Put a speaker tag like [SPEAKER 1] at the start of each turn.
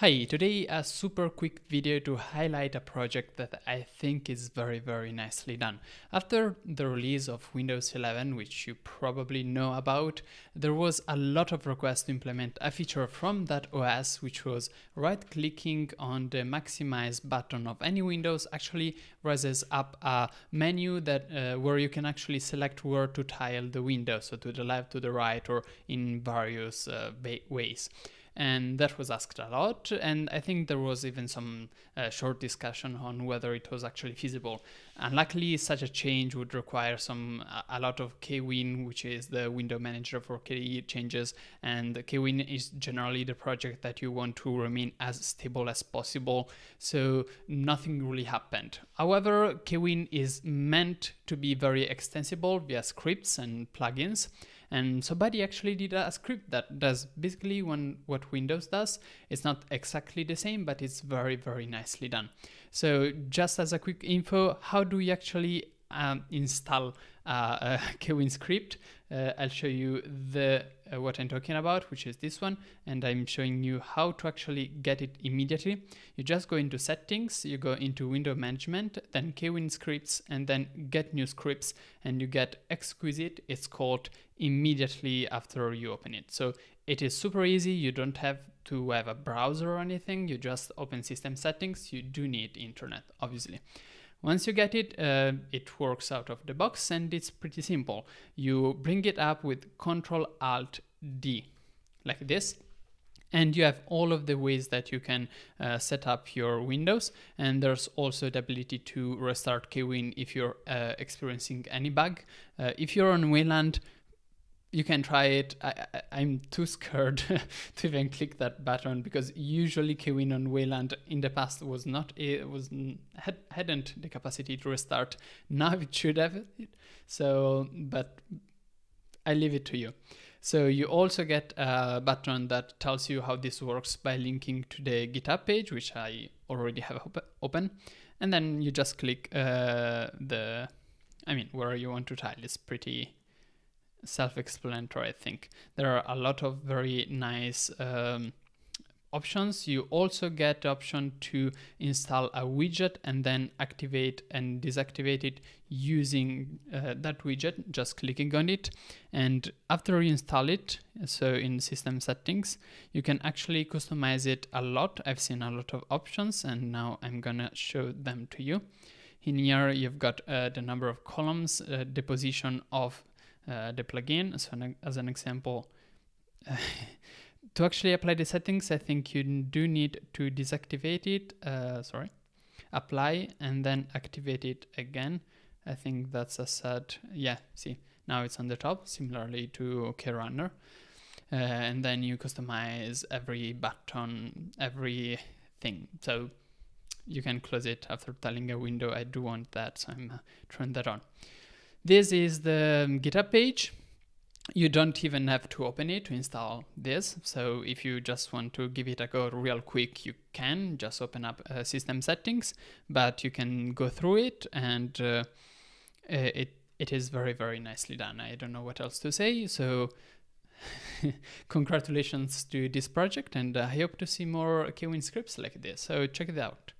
[SPEAKER 1] Hi, today a super quick video to highlight a project that I think is very very nicely done. After the release of Windows 11, which you probably know about, there was a lot of requests to implement a feature from that OS which was right clicking on the maximize button of any Windows actually raises up a menu that uh, where you can actually select where to tile the window, so to the left, to the right or in various uh, ways and that was asked a lot. And I think there was even some uh, short discussion on whether it was actually feasible. And luckily, such a change would require some a lot of KWin, which is the window manager for KDE changes. And KWin is generally the project that you want to remain as stable as possible. So nothing really happened. However, KWin is meant to be very extensible via scripts and plugins. And somebody actually did a script that does basically when, what Windows does. It's not exactly the same, but it's very, very nicely done. So just as a quick info, how do we actually um, install uh, a KWin script? Uh, I'll show you the uh, what I'm talking about, which is this one, and I'm showing you how to actually get it immediately. You just go into settings, you go into window management, then KWin scripts, and then get new scripts, and you get exquisite. It's called immediately after you open it. So it is super easy. You don't have to have a browser or anything. You just open system settings. You do need internet, obviously. Once you get it, uh, it works out of the box and it's pretty simple. You bring it up with Control Alt D like this and you have all of the ways that you can uh, set up your windows and there's also the ability to restart kwin if you're uh, experiencing any bug uh, if you're on wayland you can try it. I, am too scared to even click that button because usually KWin on Wayland in the past was not it was had, hadn't the capacity to restart. Now it should have it. So, but I leave it to you. So you also get a button that tells you how this works by linking to the GitHub page, which I already have op open, and then you just click uh, the, I mean, where you want to tile. It's pretty self-explanatory, I think. There are a lot of very nice um, options. You also get the option to install a widget and then activate and deactivate it using uh, that widget, just clicking on it. And after you install it, so in system settings, you can actually customize it a lot. I've seen a lot of options and now I'm gonna show them to you. In here, you've got uh, the number of columns, uh, the position of uh, the plugin. So an, as an example, to actually apply the settings, I think you do need to deactivate it, uh, sorry, apply and then activate it again. I think that's a set, yeah, see, now it's on the top, similarly to KRunner. Uh, and then you customize every button, everything. So you can close it after telling a window, I do want that, so I'm uh, trying that on. This is the GitHub page. You don't even have to open it to install this. So if you just want to give it a go real quick, you can just open up uh, system settings, but you can go through it and uh, it, it is very, very nicely done. I don't know what else to say. So congratulations to this project and I hope to see more KWin scripts like this. So check it out.